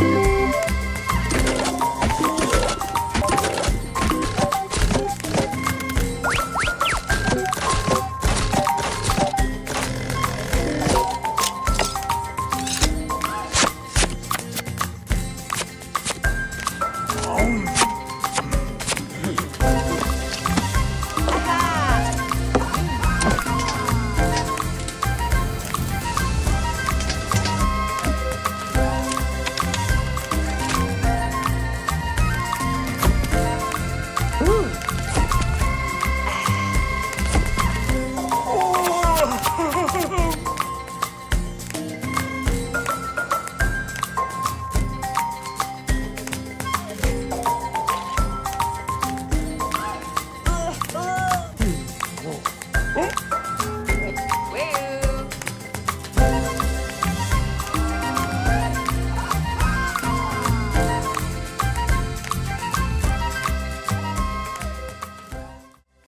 Bye. 네?